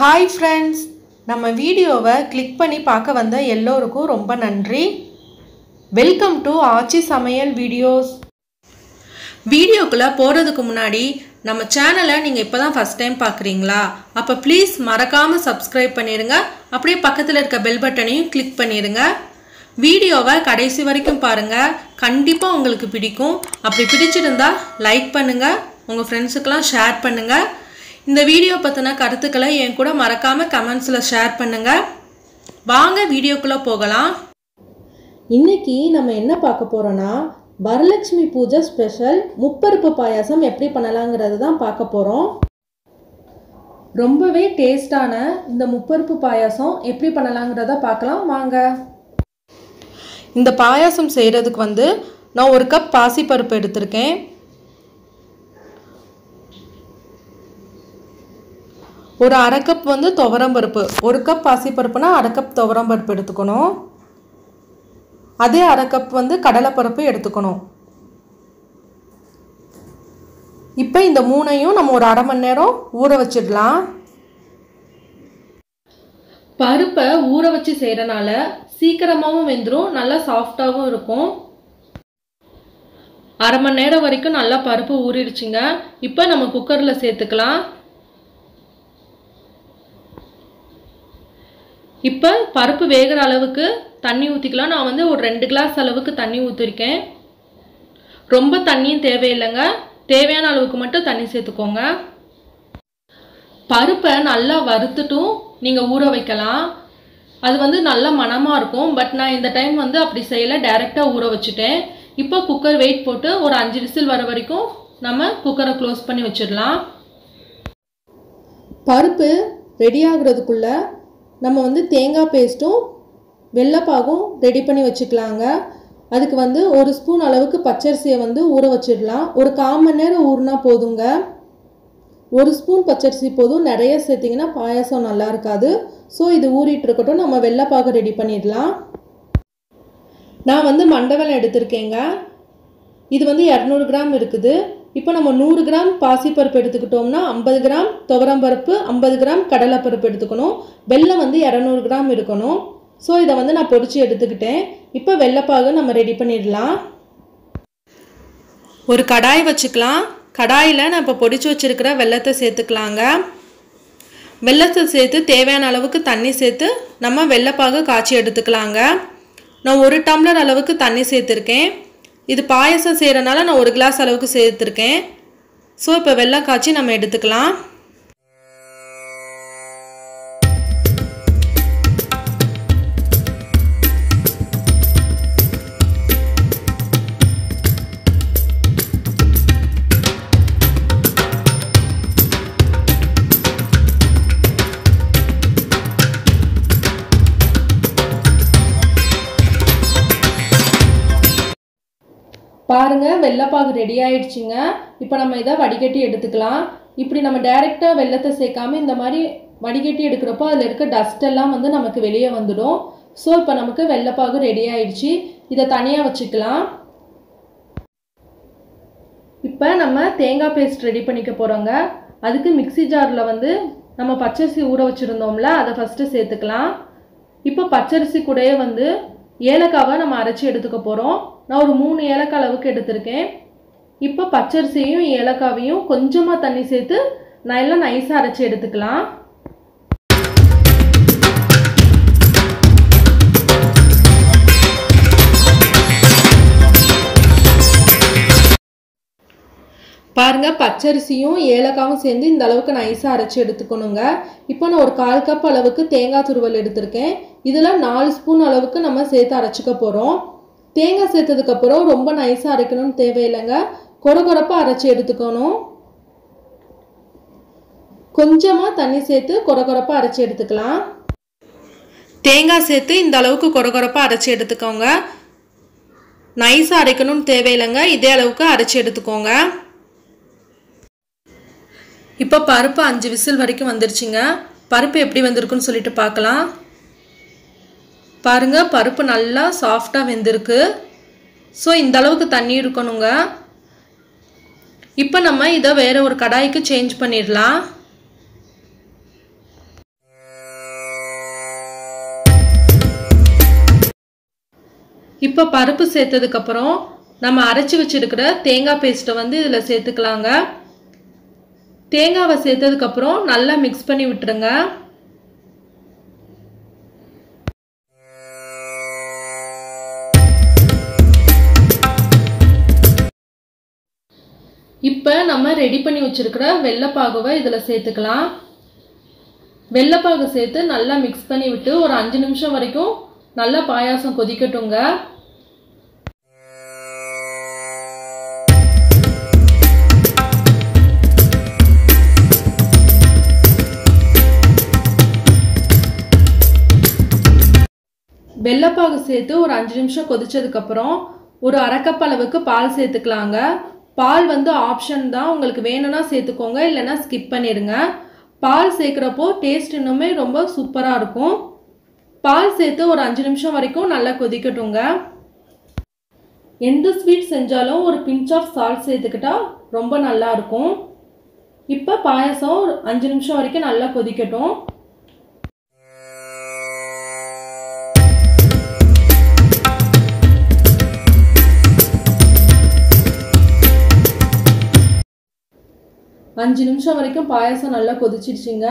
Hi friends நம்ம வீடியோவை click பண்ணி பார்க்க வந்த எல்லோருக்கும் ரொம்ப நன்றி. வெல்கம் டு ஆச்சி சமையல் வீடியோஸ் வீடியோக்குள்ளே போகிறதுக்கு முன்னாடி நம்ம சேனலை நீங்கள் இப்போ தான் ஃபஸ்ட் டைம் பார்க்குறீங்களா? அப்போ ப்ளீஸ் மறக்காமல் சப்ஸ்கிரைப் பண்ணிடுங்க அப்படியே பக்கத்தில் இருக்க பெல் பட்டனையும் கிளிக் பண்ணிடுங்க வீடியோவை கடைசி வரைக்கும் பாருங்கள் கண்டிப்பாக உங்களுக்கு பிடிக்கும். அப்படி பிடிச்சிருந்தா லைக் பண்ணுங்கள் உங்கள் ஃப்ரெண்ட்ஸுக்கெல்லாம் ஷேர் பண்ணுங்கள் இந்த வீடியோ பற்றின கருத்துக்களை என் கூட மறக்காமல் கமெண்ட்ஸில் ஷேர் பண்ணுங்கள் வாங்க வீடியோக்குள்ளே போகலாம். இன்னைக்கு நம்ம என்ன பார்க்க போறோம்னா வரலட்சுமி பூஜை ஸ்பெஷல் முப்பருப்பு பாயாசம் எப்படி பண்ணலாங்கிறது தான் பார்க்க போகிறோம் ரொம்பவே டேஸ்டான இந்த முப்பருப்பு பாயாசம் எப்படி பண்ணலாங்கிறத பார்க்கலாம். வாங்க. இந்த பாயாசம் செய்கிறதுக்கு வந்து நான் ஒரு கப் பாசிப்பருப்பு எடுத்திருக்கேன். ஒரு அரை கப் வந்து துவரம்பருப்பு ஒரு கப் பாசிப்பருப்புனா அரை கப் துவரம்பருப்பு எடுத்துக்கணும். அதே அரை கப் வந்து கடலைப்பருப்பு எடுத்துக்கணும். இப்போ இந்த மூணையும் நம்ம ஒரு அரை மணி நேரம் ஊற வச்சிடலாம். பருப்பை ஊற வச்சு செய்கிறனால சீக்கிரமாகவும் வெந்துடும் நல்லா சாஃப்டாகவும் இருக்கும். அரை மணி நேரம் வரைக்கும் நல்லா பருப்பு ஊறிடுச்சுங்க. இப்போ நம்ம குக்கரில் சேர்த்துக்கலாம். இப்போ பருப்பு வேகிற அளவுக்கு தண்ணி ஊற்றிக்கலாம் நான் வந்து ஒரு ரெண்டு கிளாஸ் அளவுக்கு தண்ணி ஊற்றிருக்கேன் ரொம்ப தண்ணியும் தேவையில்லைங்க. தேவையான அளவுக்கு மட்டும் தண்ணி சேர்த்துக்கோங்க. பருப்பை நல்லா வறுத்துட்டும் நீங்கள் ஊற வைக்கலாம். அது வந்து நல்ல மணமாக இருக்கும். பட் நான் இந்த டைம் வந்து அப்படி செய்யலை. டைரெக்டாக ஊற வச்சுட்டேன். இப்போ குக்கர் வெயிட் போட்டு ஒரு அஞ்சு விசில் வர வரைக்கும் நம்ம குக்கரை க்ளோஸ் பண்ணி வச்சிடலாம். பருப்பு ரெடி ஆகுறதுக்குள்ளே நம்ம வந்து தேங்காய் பேஸ்ட்டும் வெள்ளைப்பாகும் ரெடி பண்ணி வச்சுக்கலாங்க. அதுக்கு வந்து ஒரு ஸ்பூன் அளவுக்கு பச்சரிசியை வந்து ஊற வச்சிடலாம். ஒரு கால் மணி நேரம் ஊறினா போதுங்க. ஒரு ஸ்பூன் பச்சரிசி போதும். நிறைய சேர்த்திங்கன்னா பாயாசம் நல்லா இருக்காது. ஸோ இது ஊறிட்டு இருக்கட்டும். நம்ம வெள்ளைப்பாகு ரெடி பண்ணிடலாம். நான் வந்து மண்டவெல்லாம் எடுத்திருக்கேங்க. இது வந்து இரநூறு கிராம் இருக்குது. இப்போ நம்ம நூறு கிராம் பாசிப்பருப்பு எடுத்துக்கிட்டோம்னா ஐம்பது கிராம் துவரம்பருப்பு ஐம்பது கிராம் கடலைப்பருப்பு எடுத்துக்கணும். வெல்லம் வந்து இரநூறு கிராம் இருக்கணும் ஸோ இதை வந்து நான் பொறிச்சு எடுத்துக்கிட்டேன். இப்போ வெள்ளைப்பாகு நம்ம ரெடி பண்ணிடலாம். ஒரு கடாய் வச்சுக்கலாம். கடாயில் நான் இப்போ பொடிச்சு வச்சுருக்கிற வெள்ளத்தை சேர்த்துக்கலாங்க. வெள்ளத்தை சேர்த்து தேவையான அளவுக்கு தண்ணி சேர்த்து நம்ம வெள்ளைப்பாக காய்ச்சி எடுத்துக்கலாங்க. நான் ஒரு டம்ளர் அளவுக்கு தண்ணி சேர்த்துருக்கேன். இது பாயசம் செய்கிறனால நான் ஒரு கிளாஸ் அளவுக்கு சேர்த்துருக்கேன். ஸோ இப்போ வெள்ளம் காய்ச்சி நம்ம எடுத்துக்கலாம். பாருங்க வெள்ளைப்பாகு ரெடி ஆயிடுச்சுங்க. இப்போ நம்ம இதை வடிகட்டி எடுத்துக்கலாம். இப்படி நம்ம டைரெக்டாக வெள்ளத்தை சேர்க்காம இந்த மாதிரி வடிகட்டி எடுக்கிறப்போ அதில் இருக்க டஸ்ட் எல்லாம் வந்து நமக்கு வெளியே வந்துடும். ஸோ இப்போ நமக்கு வெள்ளைப்பாகு ரெடி ஆயிடுச்சு. இதை தனியாக வச்சுக்கலாம். இப்போ நம்ம தேங்காய் பேஸ்ட் ரெடி பண்ணிக்க போகிறோங்க அதுக்கு மிக்ஸி ஜாரில் வந்து நம்ம பச்சரிசி ஊற வச்சுருந்தோம்ல அதை ஃபஸ்ட்டு சேர்த்துக்கலாம். இப்போ பச்சரிசி கூடயே வந்து ஏலக்காவை நம்ம அரைச்சி எடுத்துக்க போகிறோம் நான் ஒரு மூணு ஏலக்காய் அளவுக்கு எடுத்திருக்கேன். இப்போ பச்சரிசியும் ஏலக்காவையும் கொஞ்சமாக தண்ணி சேர்த்து நான் எல்லாம் நைஸாக அரைச்சி எடுத்துக்கலாம். பாருங்கள் பச்சரிசியும் ஏலக்காவும் சேர்ந்து இந்த அளவுக்கு நைஸாக அரைச்சி எடுத்துக்கணுங்க. இப்போ நான் ஒரு கால் கப் அளவுக்கு தேங்காய் துருவல் எடுத்திருக்கேன். இதில் நாலு ஸ்பூன் அளவுக்கு நம்ம சேர்த்து அரைச்சிக்க போகிறோம் தேங்காய் சேர்த்ததுக்கப்புறம் ரொம்ப நைஸாக அரைக்கணும்னு தேவையில்லைங்க. கொட கொரப்பாக அரைச்சி எடுத்துக்கணும். கொஞ்சமாக தண்ணி சேர்த்து கொர கொரப்பாக அரைச்சி எடுத்துக்கலாம். தேங்காய் சேர்த்து இந்த அளவுக்கு கொரகொரப்பாக அரைச்சி எடுத்துக்கோங்க. நைஸாக அரைக்கணும்னு தேவையில்லைங்க. இதே அளவுக்கு அரைச்சி எடுத்துக்கோங்க. இப்போ பருப்பு அஞ்சு விசில் வரைக்கும் வந்துருச்சுங்க. பருப்பு எப்படி வந்திருக்குன்னு சொல்லிட்டு பார்க்கலாம். பாருங்கள் பருப்பு நல்லா சாஃப்டாக வெந்திருக்கு. ஸோ இந்த அளவுக்கு தண்ணி இருக்கணுங்க. இப்போ நம்ம இதை வேறு ஒரு கடாய்க்கு சேஞ்ச் பண்ணிடலாம். இப்போ பருப்பு சேர்த்ததுக்கப்புறம் நம்ம அரைச்சி வச்சுருக்கிற தேங்காய் பேஸ்ட்டை வந்து இதில் சேர்த்துக்கலாங்க. தேங்காவை சேர்த்ததுக்கப்புறம் நல்லா மிக்ஸ் பண்ணி விட்டுருங்க. இப்போ நம்ம ரெடி பண்ணி வச்சுருக்கிற வெள்ளைப்பாகுவை இதில் சேர்த்துக்கலாம். வெள்ளைப்பாகு சேர்த்து நல்லா மிக்ஸ் பண்ணி விட்டு ஒரு அஞ்சு நிமிஷம் வரைக்கும் நல்லா பாயாசம் கொதிக்கட்டுங்க. வெள்ளைப்பாகு சேர்த்து ஒரு அஞ்சு நிமிஷம் கொதிச்சதுக்கப்புறம் ஒரு அரைக்கப் அளவுக்கு பால் சேர்த்துக்கலாங்க. பால் வந்து ஆப்ஷன் தான். உங்களுக்கு வேணும்னா சேர்த்துக்கோங்க இல்லைன்னா ஸ்கிப் பண்ணிடுங்க. பால் சேர்க்குறப்போ டேஸ்ட் இன்னுமே ரொம்ப சூப்பராக இருக்கும். பால் சேர்த்து ஒரு அஞ்சு நிமிஷம் வரைக்கும் நல்லா கொதிக்கட்டுங்க. எந்த ஸ்வீட் செஞ்சாலும் ஒரு பிஞ்ச் ஆஃப் சால்ட் சேர்த்துக்கிட்டா ரொம்ப நல்லா இருக்கும். இப்போ பாயசம் ஒரு அஞ்சு நிமிஷம் வரைக்கும் நல்லா கொதிக்கட்டும். அஞ்சு நிமிஷம் வரைக்கும் பாயசம் நல்லா கொதிச்சிடுச்சிங்க.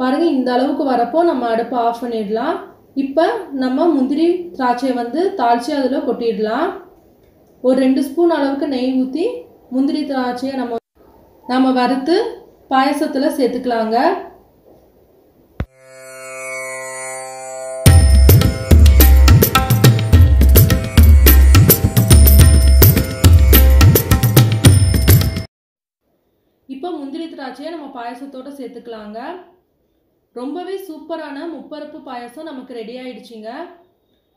பாருங்கள் இந்த அளவுக்கு வரப்போ நம்ம அடுப்பை ஆஃப் பண்ணிடலாம். இப்போ நம்ம முந்திரி திராட்சையை வந்து தாளித்து அதில் கொட்டிடலாம். ஒரு ரெண்டு ஸ்பூன் அளவுக்கு நெய் ஊற்றி முந்திரி திராட்சையை நம்ம நம்ம வறுத்து பாயசத்தில் சேர்த்துக்கலாங்க. முந்திரி திராட்சையை நம்ம பாயசத்தோடு சேர்த்துக்கலாங்க. ரொம்பவே சூப்பரான முப்பருப்பு பாயசம் நமக்கு ரெடி ஆயிடுச்சுங்க.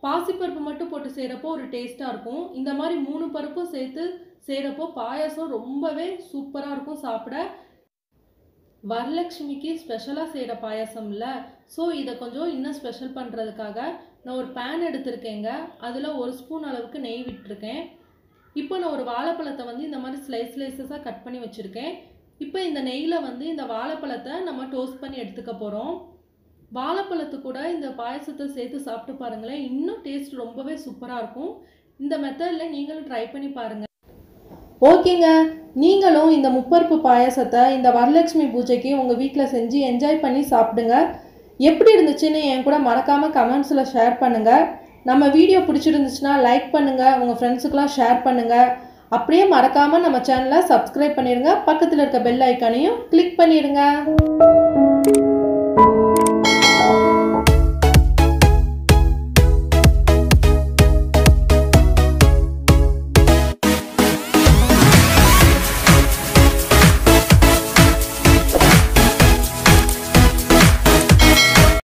பாசிப்பருப்பு மட்டும் போட்டு செய்கிறப்போ ஒரு டேஸ்ட்டாக இருக்கும். இந்த மாதிரி மூணு பருப்பும் சேர்த்து செய்கிறப்போ பாயசம் ரொம்பவே சூப்பராக இருக்கும் சாப்பிட. வரலட்சுமிக்கு ஸ்பெஷலாக செய்கிற பாயசம் இல்லை. ஸோ இதை கொஞ்சம் இன்னும் ஸ்பெஷல் பண்ணுறதுக்காக நான் ஒரு பேன் எடுத்திருக்கேங்க. அதில் ஒரு ஸ்பூன் அளவுக்கு நெய் விட்டுருக்கேன். இப்போ நான் ஒரு வாழைப்பழத்தை வந்து இந்த மாதிரி ஸ்லைஸ் ஸ்லைசஸாக கட் பண்ணி வச்சுருக்கேன். இப்போ இந்த நெய்யில் வந்து இந்த வாழைப்பழத்தை நம்ம டோஸ்ட் பண்ணி எடுத்துக்க போகிறோம் வாழைப்பழத்து கூட இந்த பாயசத்தை சேர்த்து சாப்பிட்டு பாருங்களேன். இன்னும் டேஸ்ட் ரொம்பவே சூப்பராக இருக்கும். இந்த மெத்தடில் நீங்களும் ட்ரை பண்ணி பாருங்கள் ஓகேங்க. நீங்களும் இந்த முப்பருப்பு பாயசத்தை இந்த வரலட்சுமி பூஜைக்கு உங்கள் வீட்டில் செஞ்சு என்ஜாய் பண்ணி சாப்பிடுங்க. எப்படி இருந்துச்சுன்னு என் கூட மறக்காமல் கமெண்ட்ஸில் ஷேர் பண்ணுங்கள் நம்ம வீடியோ பிடிச்சிருந்துச்சுன்னா லைக் பண்ணுங்கள் உங்கள் ஃப்ரெண்ட்ஸுக்கெலாம் ஷேர் பண்ணுங்கள் அப்படியே மறக்காமல் நம்ம சேனலை சப்ஸ்கிரைப் பண்ணிடுங்க பக்கத்தில் இருக்க பெல் ஐக்கானையும் கிளிக் பண்ணிடுங்க